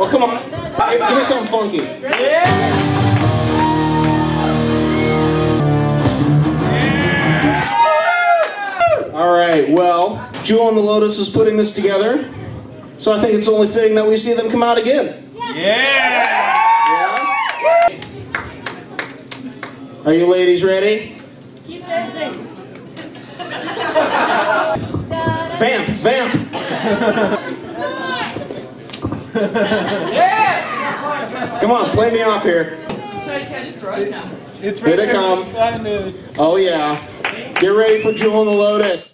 Oh, come on. Give, give me something funky. Yeah. All right, well, Jewel in the Lotus is putting this together, so I think it's only fitting that we see them come out again. Yeah! Are you ladies ready? Keep dancing. Vamp, vamp. Come on, play me off here. It's Here they come. Oh yeah. Get ready for Jewel in the Lotus.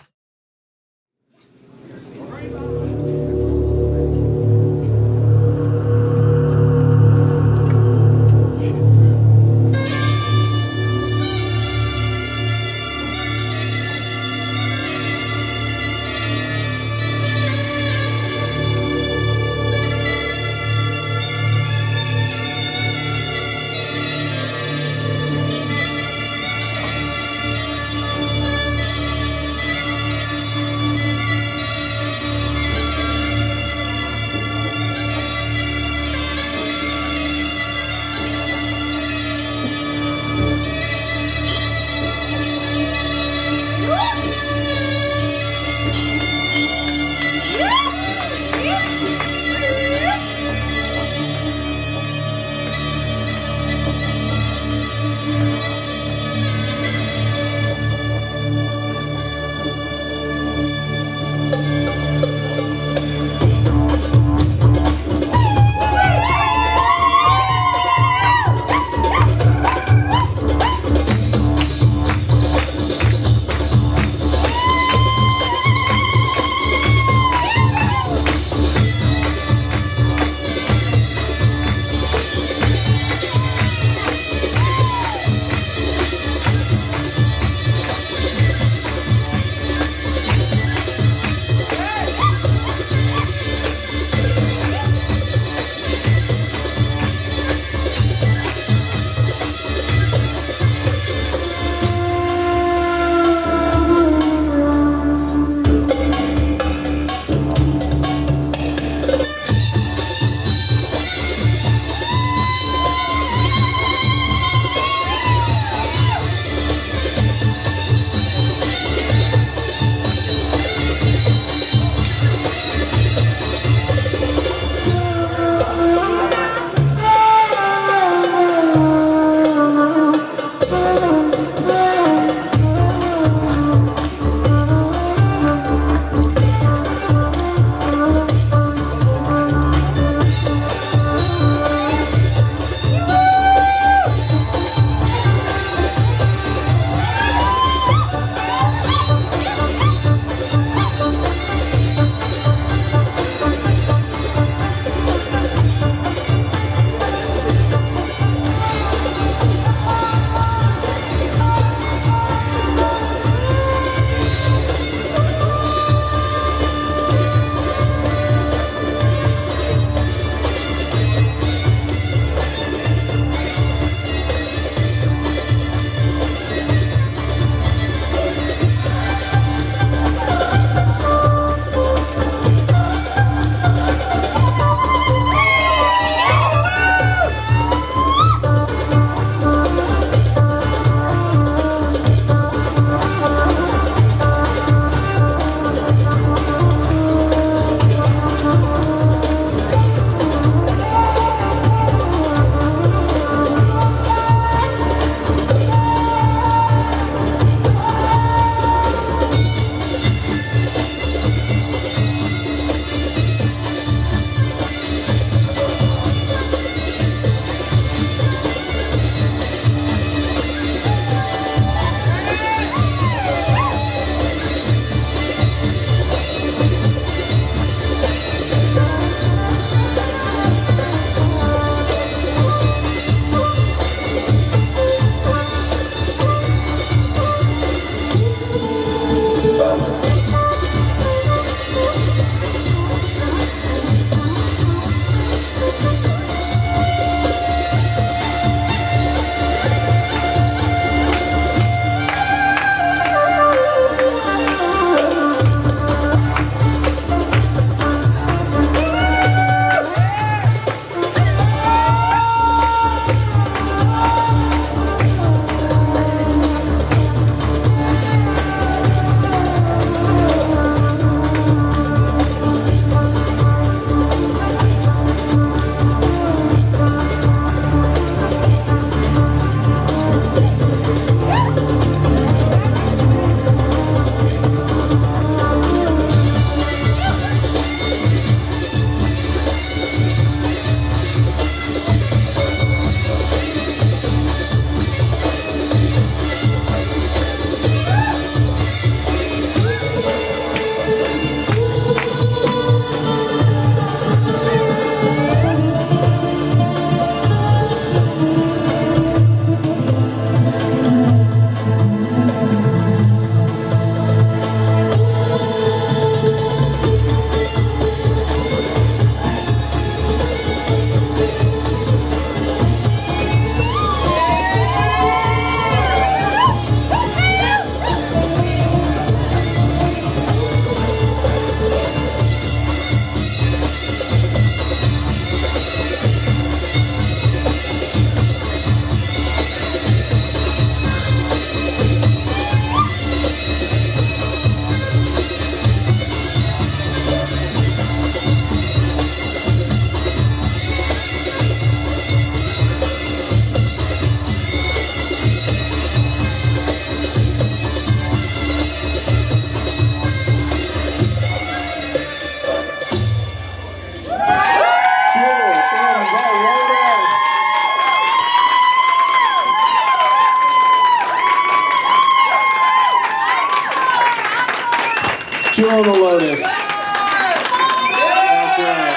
Jewel in the Lotus. That's right.